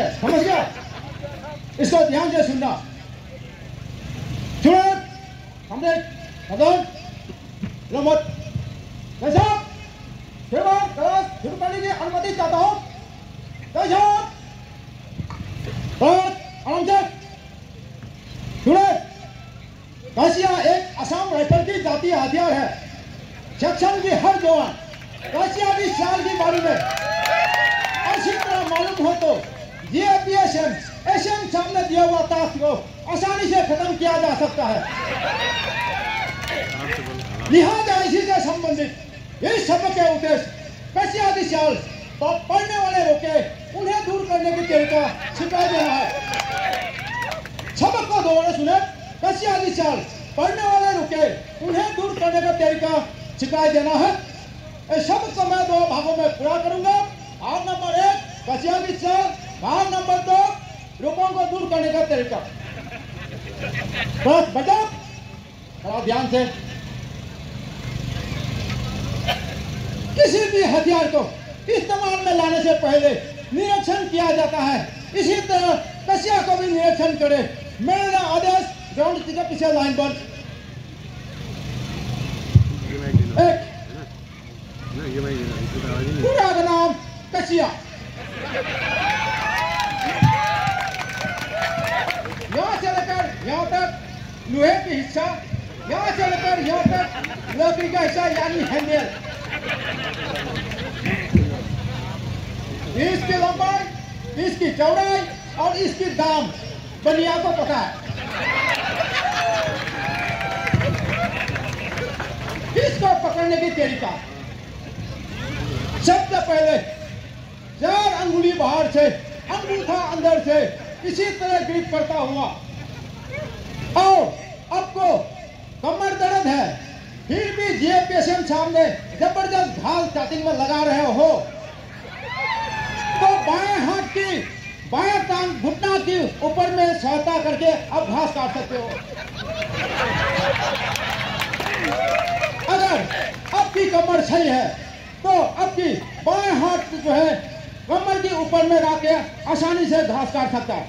समझ गया इसको ध्यान से सुनना सुनो हमने क्लास शुरू करने की अनुमति चाहता हूँ कैसा एक असम राइफल की जातीय हथियार है सेक्शन की हर जवान की साल की बारी में अच्छी तरह मालूम हो तो दिया हुआ टास्क को आसानी से खत्म किया जा सकता है। लिहाजा इसी से संबंधित इस सबक के उद्देश्य कैसे आदि साल तो पढ़ने वाले रोके उन्हें दूर करने की तरीका सिखाया देना है। सबक को दोबारा सुने कैसे आदि साल पढ़ने वाले रुके उन्हें दूर करने का तरीका सिखाया देना है। इस सबक को मैं दो भागों में पूरा करूँगा। भाग नंबर एक कसिया की साल। भाग नंबर दो रुकों को दूर करने का तरीका। बस बचा थोड़ा ध्यान से। किसी भी हथियार को इस्तेमाल में लाने से पहले निरीक्षण किया जाता है। इसी तरह कसिया को भी निरीक्षण करे। मेरा आदेश ग्राउंड के पीछे लाइन पर। एक। पूरा का नाम कसिया यहाँ से लेकर यहाँ तक लोहे की हिस्सा यहाँ से लेकर यहाँ तक लकड़ी का हिस्सा यानी हैंडल इसकी लंबाई इसकी चौड़ाई और इसकी दाम बनिया को पता है इसको पकड़ने की तरीका सबसे पहले चार अंगुली बाहर से अंगूठा अंदर से इसी तरह ग्रिप करता हुआ और आपको कमर दर्द है फिर भी सामने ज़बरदस्त घास स्टार्टिंग में लगा रहे हो। तो बाएँ हाथ की, बाएँ टांग घुटना की ऊपर में सहायता करके आप घास काट सकते हो। अगर आपकी कमर सही है तो आपकी बाएँ हाथ जो है, कमर के ऊपर में रख के आसानी से घास काट सकता है।